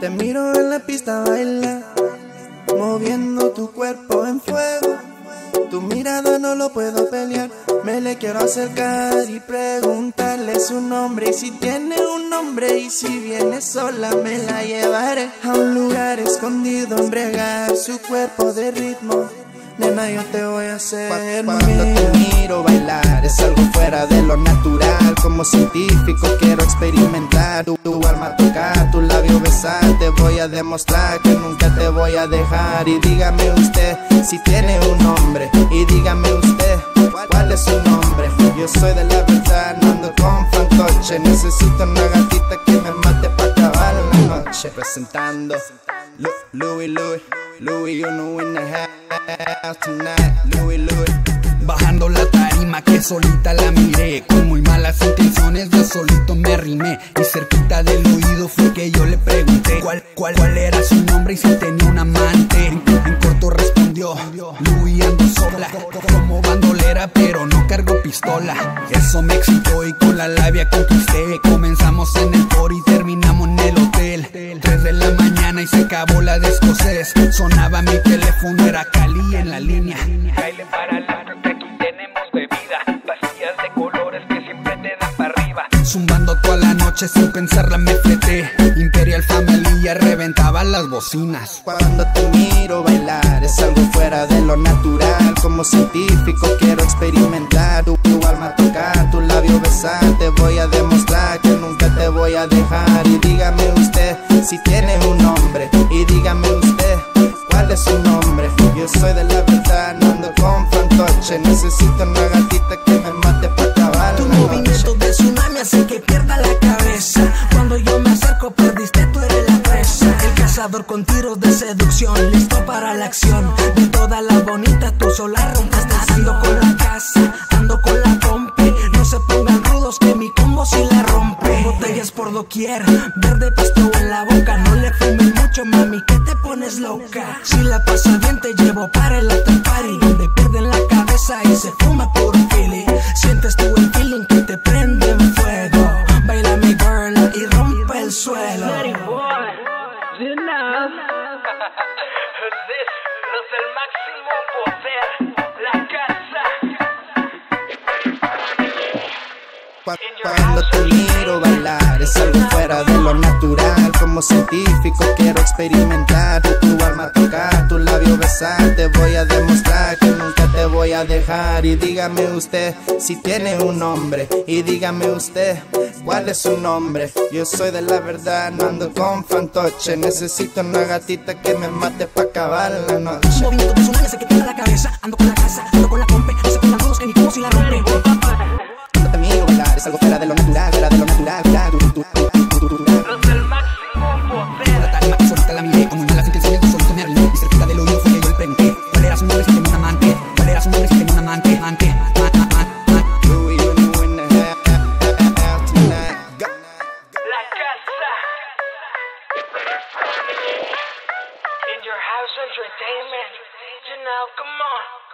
Te miro en la pista baila, moviendo tu cuerpo en fuego. Tu mirada no lo puedo pelear, me le quiero acercar y preguntarle su nombre. Y si tiene un nombre y si viene sola, me la llevaré a un lugar escondido, embriagar su cuerpo de ritmo. Nena, yo te voy a hacer Cuando te miro bailar es algo fuera de lo natural Como científico quiero experimentar. Tu, tu alma tocar, tu labio besar Te voy a demostrar que nunca te voy a dejar. Y dígame usted si tiene un nombre Y dígame usted cuál es su nombre Yo soy de la verdad, no ando con fantoche. Necesito una gatita que me mate pa' acabar la noche. Presentando Louis, Louis, Louis, you know in the house tonight, Louis, Louis. Bajando la tarima que solita la miré ¿Cuál, cuál, cuál era su nombre y si tenía un amante? En, corto respondió Louis ando sola Como bandolera pero no cargo pistola Eso me excitó y con la labia conquisté. Comenzamos en el foro y terminamos en el hotel. Tres de la mañana y se acabó la de escocés Sonaba mi teléfono, era Cali en la línea sin pensarla me fleté Imperial Family ya reventaba las bocinas. Cuando te miro bailar es algo fuera de lo natural. Como científico quiero experimentar. Tu, tu alma tocar, tu labio besar. Te voy a demostrar que nunca te voy a dejar. Y dígame usted si tiene un nombre. Y dígame usted cuál es su nombre Yo soy de la verdad, no ando con fantoche. Necesito listo para la acción. De toda la bonita, tú sola rompiste. Ando con la casa, ando con la pompe. No se pongan rudos que mi combo si la rompe. Botellas por doquier, verde pasto en la boca. No le fumes mucho, mami, que te pones loca. Si la pasa bien, te llevo para el after party. Donde pierden la cabeza y se fuma por Philly. Sientes tú el feeling que Del máximo poder, la casa Cu- Cuando te miro bailar es algo fuera de lo natural Científico quiero experimentar. Tu, alma tocar, tu labio besar. Te voy a demostrar que nunca te voy a dejar. Y dígame usted si tiene un nombre Y dígame usted cuál es su nombre Yo soy de la verdad, no ando con fantoche. Necesito una gatita que me mate pa' acabar la noche. In your house entertainment. Know, come on